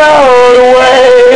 your way.